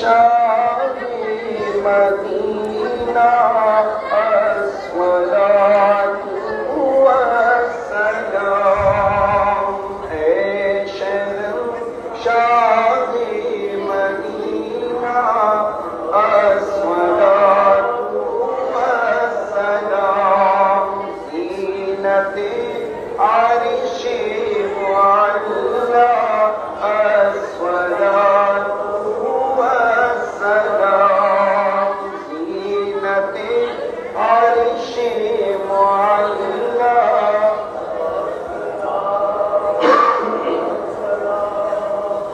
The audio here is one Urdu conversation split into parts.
شاہی مدینہ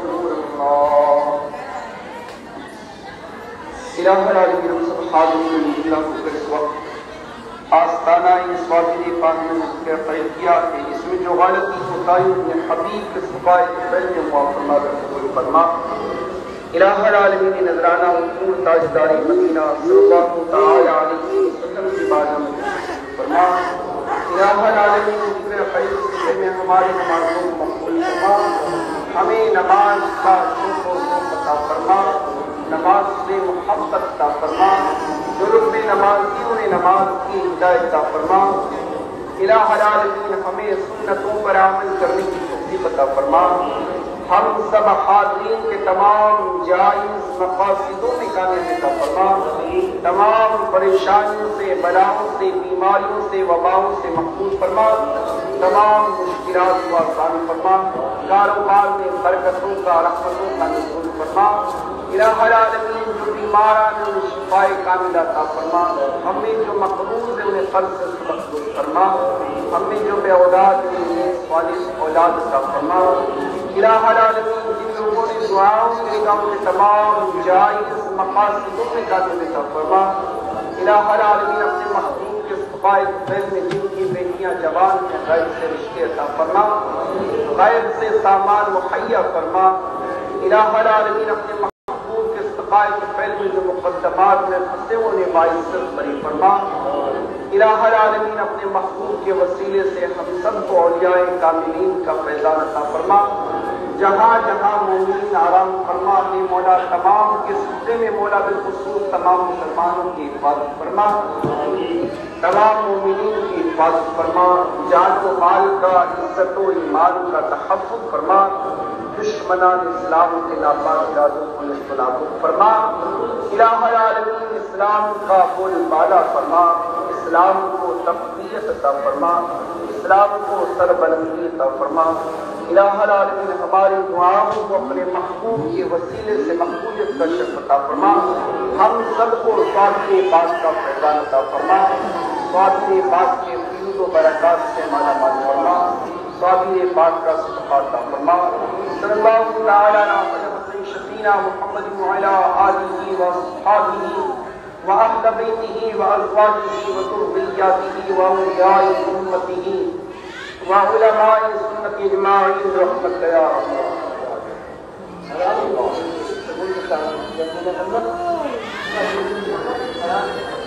رسول الله الہ العالمین ہم سب حاضرین اللہ کو اس وقت آستانہ اس واجد پاک نے ذکر خیر کیا کہ اس میں جو غلطی ہوتائی اپنے حبیب کے صفائے پہلے معاف فرما کر قبول فرما الہ العالمین نظرانہ حکومت تاجداری مدینہ صلی اللہ تعالی علیہ وسلم کی بارہ میں فرما الہ العالمین ذکر خیر سے میں ہماری نمازوں کو مقبول فرما ہمیں نماز کا شکر و پتا فرما، نماز سے محبت عطا فرما جو لوگ میں نمازیوں نے نماز کی ہدایت عطا فرما۔ الہ العالمین، ہمیں سنتوں پر عمل کرنے کی توفیق عطا فرما۔ ہم سب حاضرین کے تمام جائز مقاصدوں میں کامیاب عطا فرما۔ تمام پریشانیوں سے، بلاؤں سے، بیماریوں سے، وباؤں سے محفوظ فرما۔ تمام مشکلات کو آسان فرما، کاروبار میں برکتوں کا، رحمتوں کا نزول فرما۔ الہ العالمین جو بیماران انہیں شفائے کامل عطا فرما۔ ہمیں جو مقروض ہے انہیں قرض سے مقبول فرما۔ ہمیں جو بے اولاد ہیں انہیں صالح اولاد عطا فرما۔ الہ العالمین جن لوگوں نے دعاؤں کے نگاہوں میں تمام جائز مقاصدوں میں کامل عطا فرما۔ الہ العالمین اپنے محبوب کے صفائے فیل میں جن کی بیٹیاں جوان ہیں غیر سے رشتے عطا فرما غیر سے سامان مہیا فرما، الہ العالمین اپنے استقاء کے پہلے میں جو مقدمات میں پھنسے انہیں باعثت بری فرما۔ الہ العالمین اپنے محبوب کے وسیلے سے ہم سب کو اولیاء کاملین کا فیضان عطا فرما۔ جہاں جہاں مومنین آرام فرما، اپنے مولا تمام کے سلسلے میں مولا بالخصوص تمام مسلمانوں کی حفاظت فرما۔ تمام مومنین کی حفاظت فرما، جان و مال کا، عزت و ایمان کا تحفظ فرما، دشمنان اسلام کے ناپاک ارادوں کو نابود فرما، الہ العالمین اسلام کا بول بالا فرما، اسلام کو تقویت عطا فرما، اسلام کو سربلندی عطا فرما، الہ العالمین ہماری دعاؤں کو اپنے محبوب کے وسیلے سے مقبولیت کا شرف عطا فرما، ہم سب کو فاتح پاک کا فیضان عطا فرما فاتح پاک کے فیض و برکات سے مالا مال فرما۔ صابر پاک کا صدقات فرما۔ صلی اللہ تعالی علیہ شفینا محمد وعلى آله وصحابه وأهل بيته وأزواجه وذرياته وأولياء أمته وعلماء السنة أجمعين برحمتك يا رب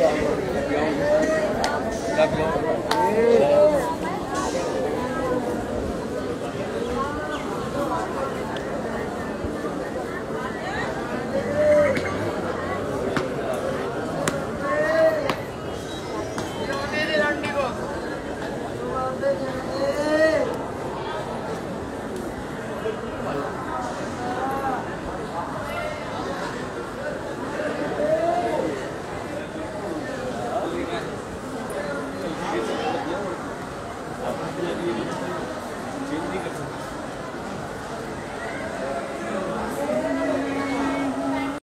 Gavião. Gavião.